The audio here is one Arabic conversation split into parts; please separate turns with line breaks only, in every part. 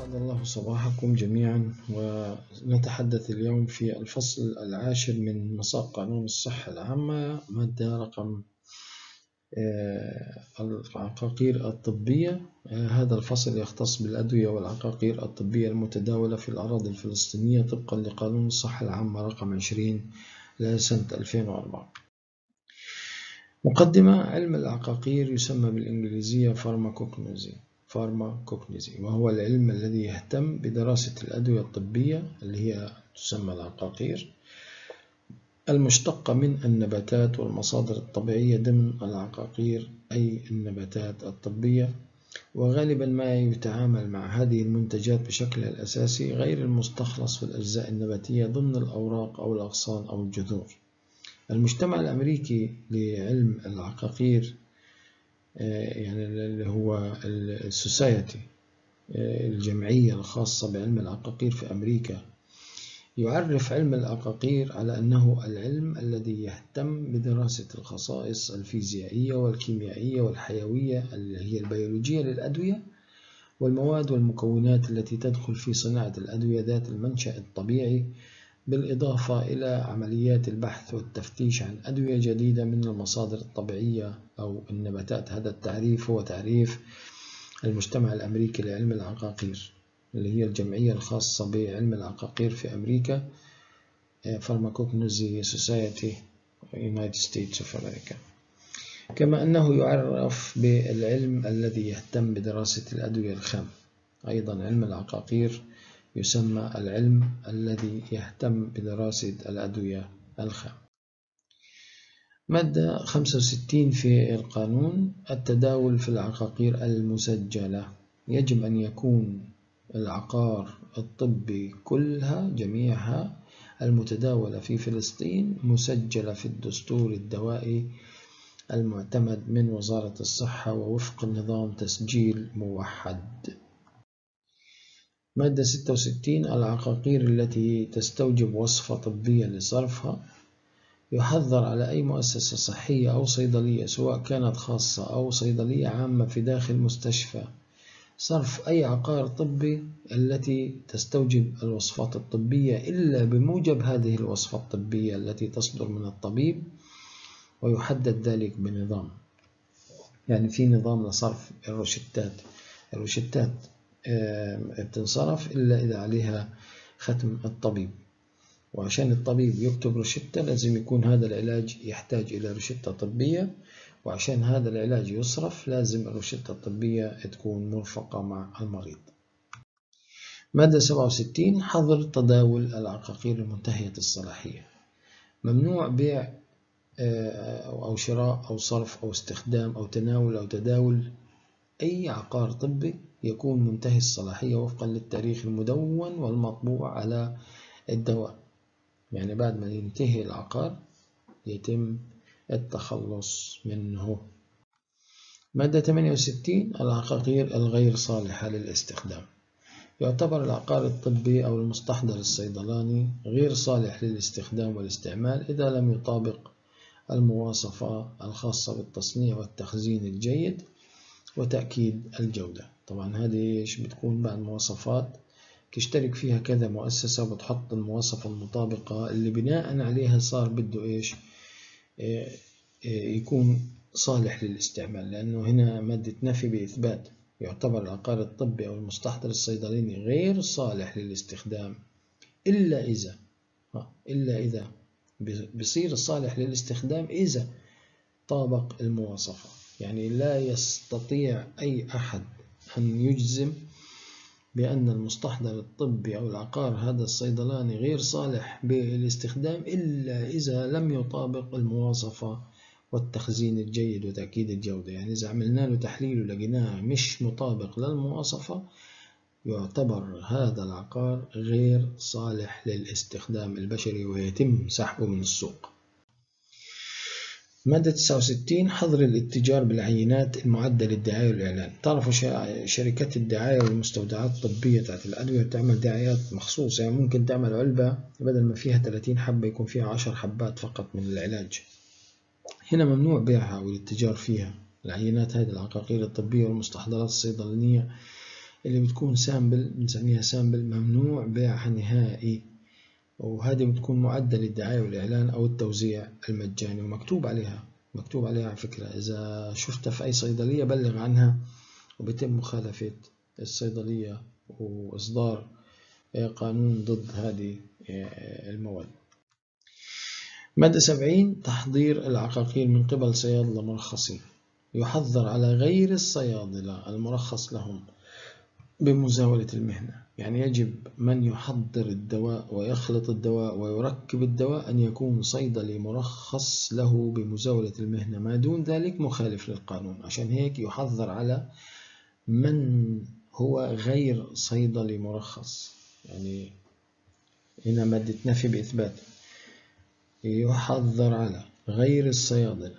أسعد الله صباحكم جميعا ونتحدث اليوم في الفصل العاشر من مساق قانون الصحة العامة مادة رقم العقاقير الطبية. هذا الفصل يختص بالأدوية والعقاقير الطبية المتداولة في الأراضي الفلسطينية طبقا لقانون الصحة العامة رقم 20 لسنة 2004 مقدمة علم العقاقير يسمى بالإنجليزية فارماكوكنوزي فارماكوكنيزي وهو العلم الذي يهتم بدراسة الأدوية الطبية اللي هي تسمى العقاقير المشتقة من النباتات والمصادر الطبيعية ضمن العقاقير أي النباتات الطبية. وغالبا ما يتعامل مع هذه المنتجات بشكلها الأساسي غير المستخلص في الأجزاء النباتية ضمن الأوراق أو الأغصان أو الجذور. المجتمع الأمريكي لعلم العقاقير يعني اللي هو السوسايتي الجمعية الخاصة بعلم العقاقير في أمريكا. يعرف علم العقاقير على أنه العلم الذي يهتم بدراسة الخصائص الفيزيائية والكيميائية والحيوية اللي هي البيولوجية للأدوية والمواد والمكونات التي تدخل في صناعة الأدوية ذات المنشأ الطبيعي بالإضافة إلى عمليات البحث والتفتيش عن أدوية جديدة من المصادر الطبيعية أو النباتات هذا التعريف هو تعريف المجتمع الأمريكي لعلم العقاقير اللي هي الجمعية الخاصة بعلم العقاقير في أمريكا Pharmacognosy Society United States of America. كما أنه يعرف بالعلم الذي يهتم بدراسة الأدوية الخام أيضا علم العقاقير يسمى العلم الذي يهتم بدراسة الأدوية الخام. مادة 65 في القانون التداول في العقاقير المسجلة. يجب أن يكون العقار الطبي كلها جميعها المتداولة في فلسطين مسجلة في الدستور الدوائي المعتمد من وزارة الصحة ووفق نظام تسجيل موحد. مادة 66 العقاقير التي تستوجب وصفة طبية لصرفها يحذر على أي مؤسسة صحية أو صيدلية سواء كانت خاصة أو صيدلية عامة في داخل مستشفى صرف أي عقار طبي التي تستوجب الوصفات الطبية إلا بموجب هذه الوصفة الطبية التي تصدر من الطبيب ويحدد ذلك بنظام. يعني في نظام لصرف الروشتات. الروشتات بتنصرف إلا إذا عليها ختم الطبيب. وعشان الطبيب يكتب روشتة لازم يكون هذا العلاج يحتاج إلى روشتة طبية وعشان هذا العلاج يصرف لازم الروشتة الطبية تكون مرفقة مع المريض. مادة 67 حظر تداول العقاقير المنتهية الصلاحية. ممنوع بيع أو شراء أو صرف أو استخدام أو تناول أو تداول أي عقار طبي يكون منتهي الصلاحية وفقا للتاريخ المدون والمطبوع على الدواء. يعني بعد ما ينتهي العقار يتم التخلص منه. مادة 68 العقاقير الغير صالحة للاستخدام. يعتبر العقار الطبي أو المستحضر الصيدلاني غير صالح للاستخدام والاستعمال إذا لم يطابق المواصفة الخاصة بالتصنيع والتخزين الجيد وتأكيد الجودة. طبعا هذه بتكون بعد مواصفات تشترك فيها كذا مؤسسة وبتحط المواصفة المطابقة اللي بناء عليها صار بده إيش؟ يكون صالح للاستعمال لأنه هنا مادة نفي بإثبات يعتبر العقار الطبي أو المستحضر الصيدلاني غير صالح للاستخدام إلا إذا إلا إذا بصير صالح للاستخدام إذا طابق المواصفة. يعني لا يستطيع أي أحد أن يجزم بأن المستحضر الطبي أو العقار هذا الصيدلاني غير صالح بالاستخدام إلا إذا لم يطابق المواصفة والتخزين الجيد وتأكيد الجودة. يعني إذا عملنا له تحليل ولقيناه مش مطابق للمواصفة يعتبر هذا العقار غير صالح للاستخدام البشري ويتم سحبه من السوق. مادة 69 حظر الاتجار بالعينات المعدة للدعاية والإعلان. تعرفوا شركات الدعاية والمستودعات الطبية تاعت الأدوية بتعمل دعايات مخصوصة يعني ممكن تعمل علبة بدل ما فيها 30 حبة يكون فيها 10 حبات فقط من العلاج. هنا ممنوع بيعها والاتجار فيها. العينات هذه العقاقير الطبية والمستحضرات الصيدلانية اللي بتكون sample بنسميها sample ممنوع بيعها نهائي. وهذه بتكون معدة للدعاية والإعلان أو التوزيع المجاني ومكتوب عليها مكتوب عليها على فكرة. إذا شفتها في أي صيدلية بلغ عنها وبتم مخالفة الصيدلية وإصدار قانون ضد هذه المواد. مادة 70 تحضير العقاقير من قبل صيادلة مرخصين يحذر على غير الصيادلة المرخص لهم بمزاولة المهنة. يعني يجب من يحضر الدواء ويخلط الدواء ويركب الدواء أن يكون صيدلي مرخص له بمزاولة المهنة. ما دون ذلك مخالف للقانون. عشان هيك يحذر على من هو غير صيدلي مرخص يعني هنا مادة نفي بإثبات. يحذر على غير الصيادلة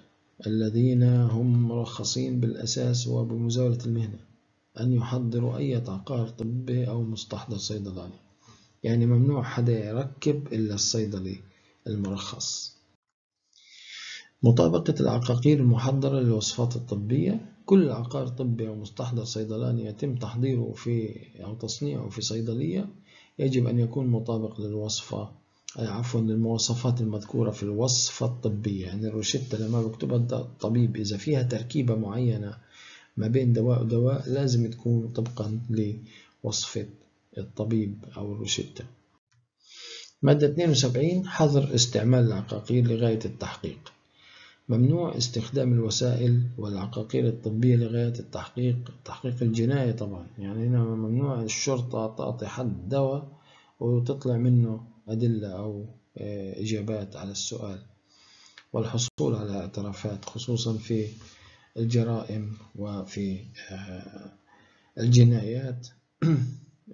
الذين هم مرخصين بالأساس وبمزاولة المهنة. أن يحضروا أي عقار طبي أو مستحضر صيدلاني يعني ممنوع حدا يركب إلا الصيدلي المرخص. مطابقة العقاقير المحضرة للوصفات الطبية كل عقار طبي أو مستحضر صيدلاني يتم تحضيره في أو تصنيعه في صيدلية. يجب أن يكون مطابق للوصفة عفوا للمواصفات المذكورة في الوصفة الطبية. يعني الروشتة لما بكتبها الطبيب إذا فيها تركيبة معينة ما بين دواء ودواء لازم تكون طبقا لوصفة الطبيب أو الروشتة. مادة 72 حظر استعمال العقاقير لغاية التحقيق. ممنوع استخدام الوسائل والعقاقير الطبية لغاية التحقيق تحقيق الجناية طبعا. يعني هنا ممنوع الشرطة تعطي حد دواء وتطلع منه أدلة أو آه، إجابات على السؤال. والحصول على اعترافات خصوصا في الجرائم وفي آه، الجنايات.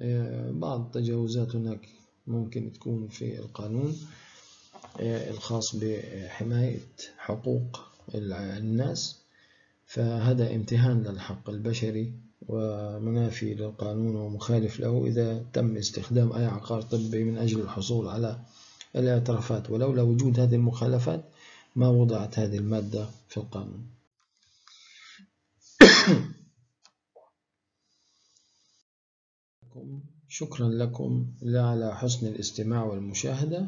آه، بعض التجاوزات هناك ممكن تكون في القانون الخاص بحماية حقوق الناس. فهذا امتهان للحق البشري ومنافي للقانون ومخالف له. إذا تم استخدام أي عقار طبي من أجل الحصول على الاعترافات ولولا وجود هذه المخالفات ما وضعت هذه المادة في القانون. شكرا لكم على حسن الاستماع والمشاهدة.